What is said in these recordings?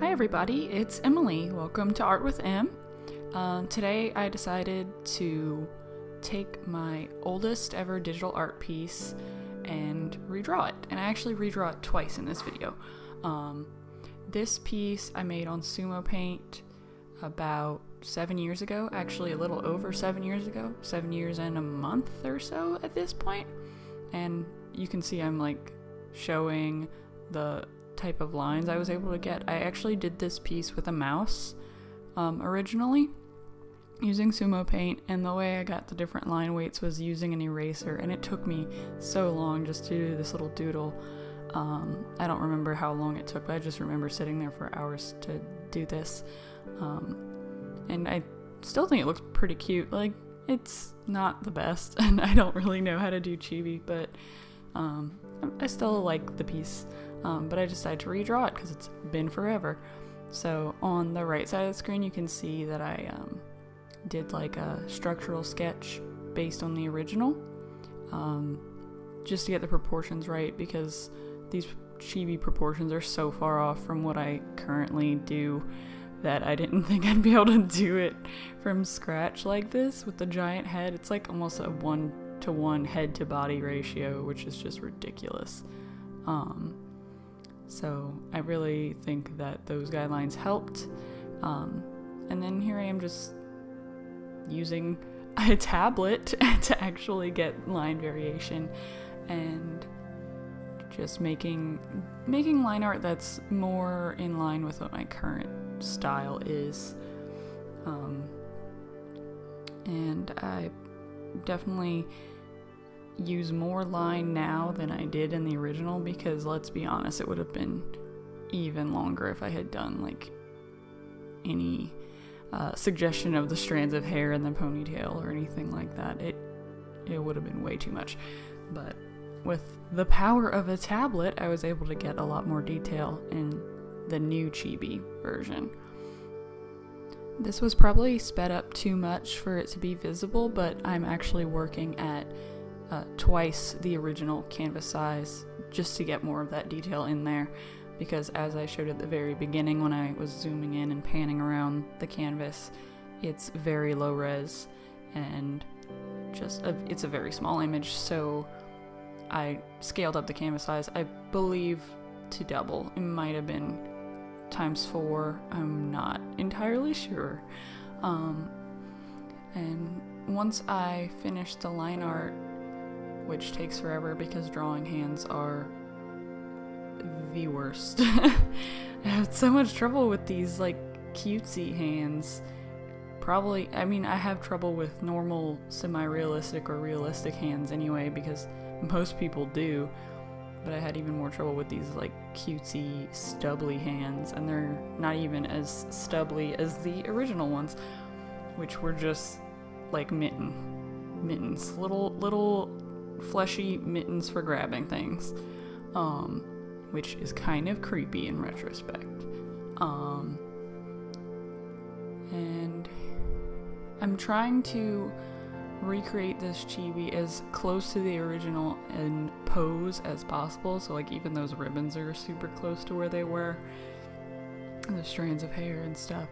Hi, everybody, it's Emily. Welcome to Art with Em. Um, today, I decided to take my oldest ever digital art piece and redraw it. And I actually redraw it twice in this video. Um, this piece I made on Sumo Paint about seven years ago, actually, a little over seven years ago, seven years and a month or so at this point. And you can see I'm like showing the type of lines I was able to get. I actually did this piece with a mouse um, originally using Sumo Paint, and the way I got the different line weights was using an eraser, and it took me so long just to do this little doodle. Um, I don't remember how long it took, but I just remember sitting there for hours to do this. Um, and I still think it looks pretty cute. Like, it's not the best, and I don't really know how to do chibi, but um, I still like the piece. Um, but I decided to redraw it because it's been forever. So on the right side of the screen, you can see that I um, did like a structural sketch based on the original, um, just to get the proportions right because these chibi proportions are so far off from what I currently do that I didn't think I'd be able to do it from scratch like this with the giant head. It's like almost a one to one head to body ratio, which is just ridiculous. Um, so I really think that those guidelines helped. Um, and then here I am just using a tablet to actually get line variation and just making making line art that's more in line with what my current style is. Um, and I definitely use more line now than I did in the original because let's be honest, it would have been even longer if I had done like any uh, suggestion of the strands of hair in the ponytail or anything like that. It it would have been way too much. But with the power of a tablet, I was able to get a lot more detail in the new chibi version. This was probably sped up too much for it to be visible, but I'm actually working at uh, twice the original canvas size just to get more of that detail in there because as I showed at the very beginning when I was zooming in and panning around the canvas, it's very low res and just a, it's a very small image so I scaled up the canvas size I believe to double. It might have been times four. I'm not entirely sure. Um, and once I finished the line art which takes forever because drawing hands are the worst. I have so much trouble with these like cutesy hands. Probably, I mean, I have trouble with normal semi realistic or realistic hands anyway because most people do. But I had even more trouble with these like cutesy, stubbly hands, and they're not even as stubbly as the original ones, which were just like mitten mittens, little little fleshy mittens for grabbing things, um, which is kind of creepy in retrospect. Um, and I'm trying to recreate this chibi as close to the original in pose as possible. So, like, even those ribbons are super close to where they were, the strands of hair and stuff.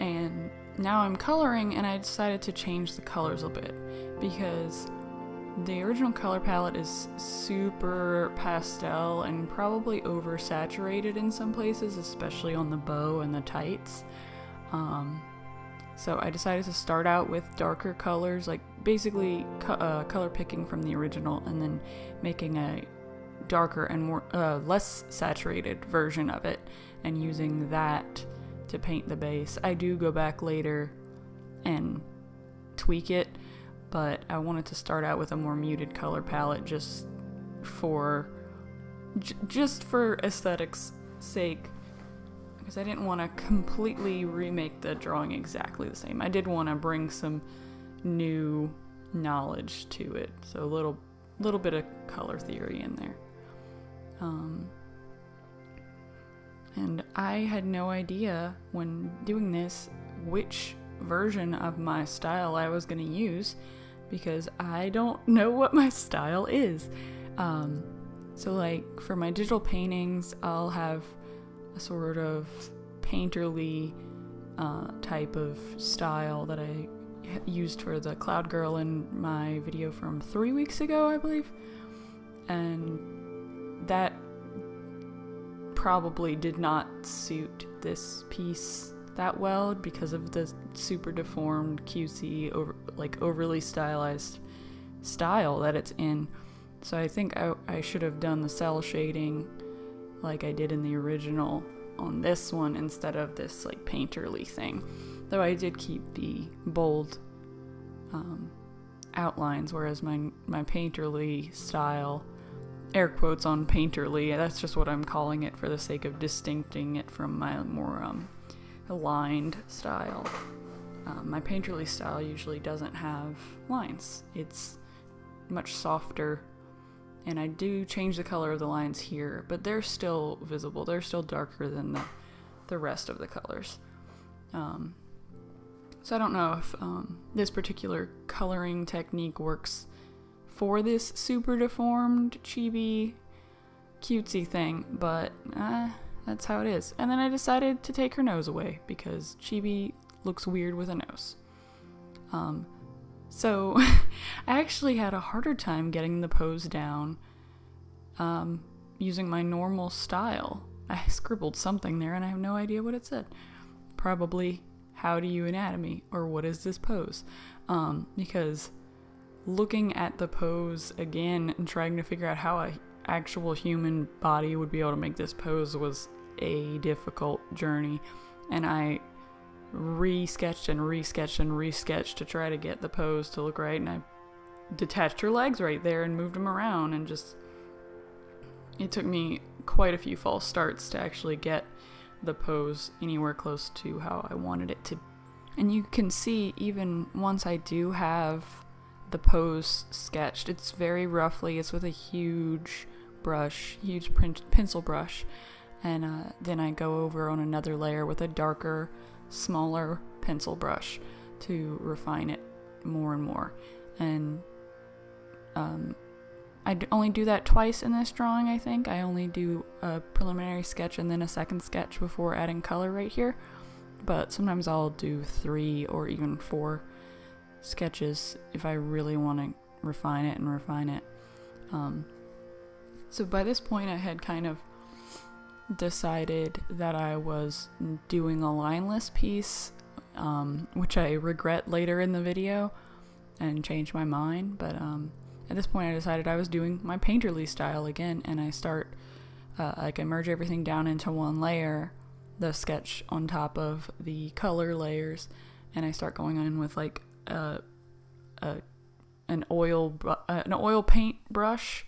And now I'm coloring, and I decided to change the colors a bit because the original color palette is super pastel and probably oversaturated in some places, especially on the bow and the tights. Um, so I decided to start out with darker colors, like basically co uh, color picking from the original and then making a darker and more uh, less saturated version of it and using that to paint the base. I do go back later and tweak it but I wanted to start out with a more muted color palette just for just for aesthetics sake because I didn't want to completely remake the drawing exactly the same. I did want to bring some new knowledge to it, so a little little bit of color theory in there. Um, and I had no idea when doing this which version of my style I was going to use because I don't know what my style is. Um, so, like, for my digital paintings, I'll have a sort of painterly uh, type of style that I used for the Cloud Girl in my video from three weeks ago, I believe. And that probably did not suit this piece that well because of the super deformed, cutesy, over, like overly stylized style that it's in. So I think I, I should have done the cel shading like I did in the original on this one instead of this like painterly thing. Though I did keep the bold um, outlines, whereas my my painterly style, air quotes on painterly, that's just what I'm calling it for the sake of distincting it from my more um, aligned style. Um, my painterly style usually doesn't have lines. It's much softer and I do change the color of the lines here, but they're still visible. They're still darker than the, the rest of the colors. Um, so I don't know if um, this particular coloring technique works for this super deformed chibi cutesy thing, but uh, that's how it is. And then I decided to take her nose away because chibi looks weird with a nose. Um, so I actually had a harder time getting the pose down um, using my normal style. I scribbled something there and I have no idea what it said. Probably, how do you anatomy? Or what is this pose? Um, because looking at the pose again and trying to figure out how a actual human body would be able to make this pose was a difficult journey. And I re-sketched and re-sketched and re-sketched to try to get the pose to look right and I detached her legs right there and moved them around and just it took me quite a few false starts to actually get the pose anywhere close to how I wanted it to and you can see even once I do have the pose sketched it's very roughly it's with a huge brush huge pencil brush and uh, then I go over on another layer with a darker smaller pencil brush to refine it more and more. And um, I only do that twice in this drawing, I think. I only do a preliminary sketch and then a second sketch before adding color right here. But sometimes I'll do three or even four sketches if I really want to refine it and refine it. Um, so by this point, I had kind of decided that I was doing a lineless piece, um, which I regret later in the video and changed my mind. But um, at this point, I decided I was doing my painterly style again, and I start uh, like I merge everything down into one layer, the sketch on top of the color layers, and I start going in with like a, a an oil uh, an oil paint brush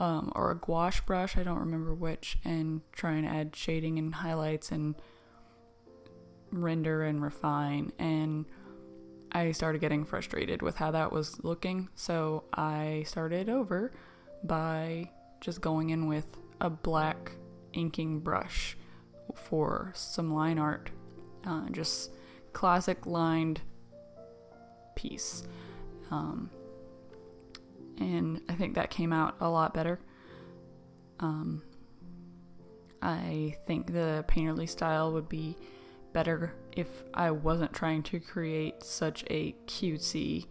um, or a gouache brush, I don't remember which, and try and add shading and highlights and render and refine. And I started getting frustrated with how that was looking, so I started over by just going in with a black inking brush for some line art. Uh, just classic lined piece. Um, and I think that came out a lot better. Um, I think the painterly style would be better if I wasn't trying to create such a cutesy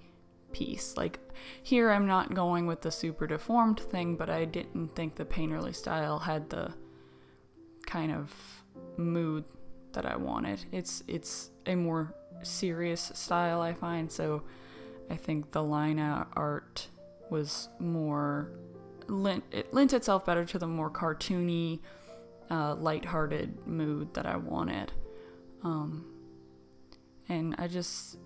piece. Like here, I'm not going with the super deformed thing, but I didn't think the painterly style had the kind of mood that I wanted. It's it's a more serious style I find, so I think the line art was more lent it lent itself better to the more cartoony, uh, lighthearted mood that I wanted. Um, and I just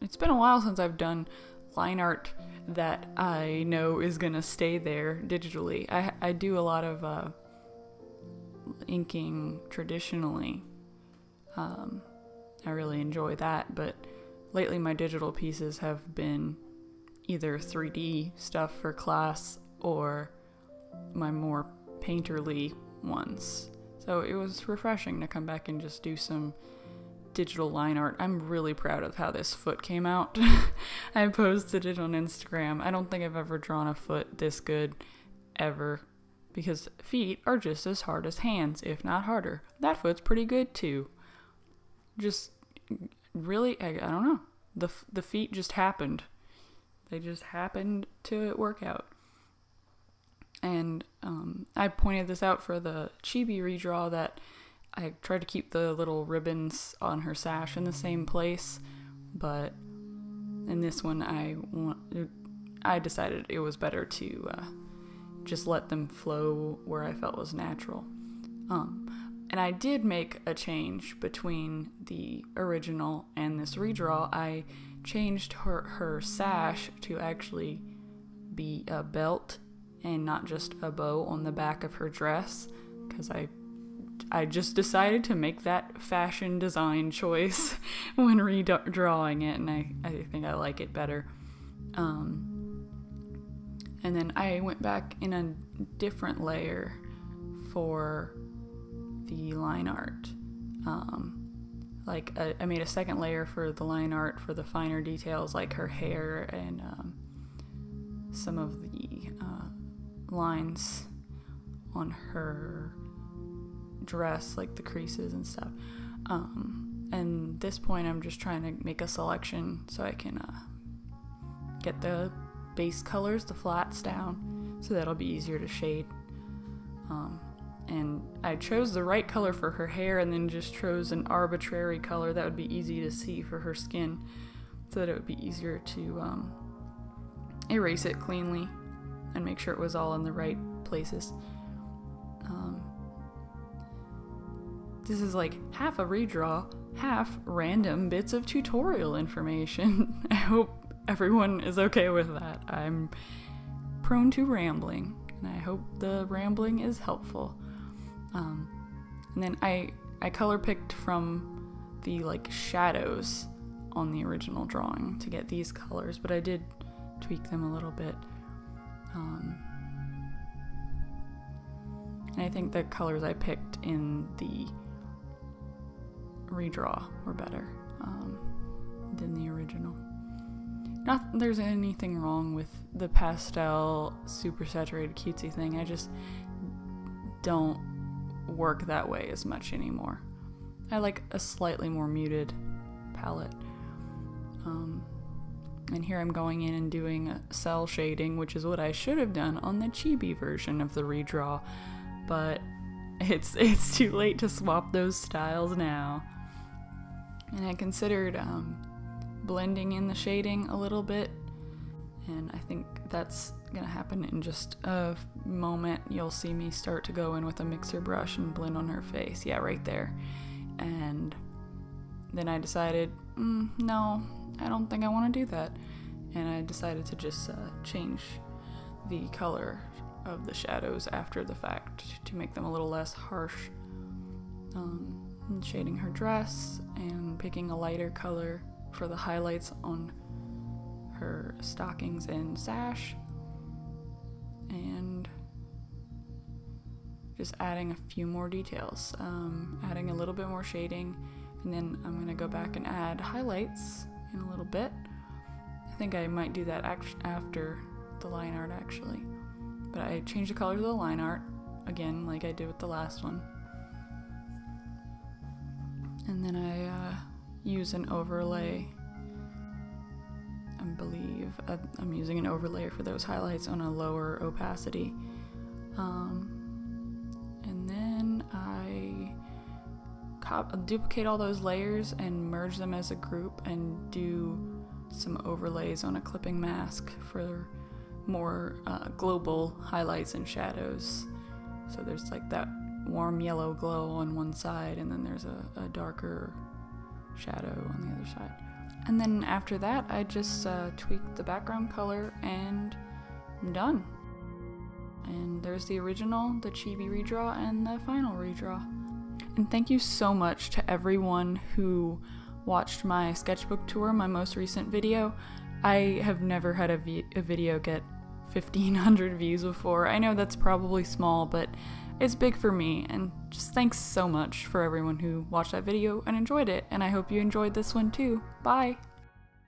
it's been a while since I've done line art that I know is gonna stay there digitally. I I do a lot of uh, inking traditionally. Um, I really enjoy that, but lately my digital pieces have been either 3D stuff for class or my more painterly ones. So it was refreshing to come back and just do some digital line art. I'm really proud of how this foot came out. I posted it on Instagram. I don't think I've ever drawn a foot this good ever. because feet are just as hard as hands, if not harder. That foot's pretty good too. Just really, I, I don't know. The the feet just happened. They just happened to work out. And um, I pointed this out for the chibi redraw that I tried to keep the little ribbons on her sash in the same place, but in this one I want I decided it was better to uh, just let them flow where I felt was natural. Um, and I did make a change between the original and this redraw. I changed her her sash to actually be a belt and not just a bow on the back of her dress because I I just decided to make that fashion design choice when redrawing it and I, I think I like it better. Um, and then I went back in a different layer for the line art. Um, like a, I made a second layer for the line art for the finer details like her hair and um, some of the uh, lines on her dress, like the creases and stuff. Um, and this point, I'm just trying to make a selection so I can uh, get the base colors, the flats down, so that'll be easier to shade. Um, and I chose the right color for her hair and then just chose an arbitrary color that would be easy to see for her skin so that it would be easier to um, erase it cleanly and make sure it was all in the right places. Um, this is like half a redraw, half random bits of tutorial information. I hope everyone is okay with that. I'm prone to rambling, and I hope the rambling is helpful. Um, and then I I color picked from the like shadows on the original drawing to get these colors, but I did tweak them a little bit. Um, and I think the colors I picked in the redraw were better um, than the original. Not there's anything wrong with the pastel, super saturated cutesy thing. I just don't work that way as much anymore. I like a slightly more muted palette. Um, and here I'm going in and doing cel shading, which is what I should have done on the chibi version of the redraw, but it's it's too late to swap those styles now. And I considered um, blending in the shading a little bit, and I think that's gonna happen in just a moment. You'll see me start to go in with a mixer brush and blend on her face. Yeah, right there. And then I decided, mm, no, I don't think I want to do that. And I decided to just uh, change the color of the shadows after the fact to make them a little less harsh. Um, shading her dress and picking a lighter color for the highlights on her stockings and sash. And just adding a few more details, um, adding a little bit more shading, and then I'm gonna go back and add highlights in a little bit. I think I might do that after the line art actually. But I changed the colors of the line art again, like I did with the last one. And then I uh, use an overlay. Believe I'm using an overlay for those highlights on a lower opacity. Um, and then I duplicate all those layers and merge them as a group and do some overlays on a clipping mask for more uh, global highlights and shadows. So there's like that warm yellow glow on one side, and then there's a, a darker shadow on the other side. And then after that, I just uh, tweaked the background color and I'm done. And there's the original, the chibi redraw, and the final redraw. And thank you so much to everyone who watched my sketchbook tour, my most recent video. I have never had a, vi- a video get 1500 views before. I know that's probably small, but it's big for me, and just thanks so much for everyone who watched that video and enjoyed it, and I hope you enjoyed this one too. Bye!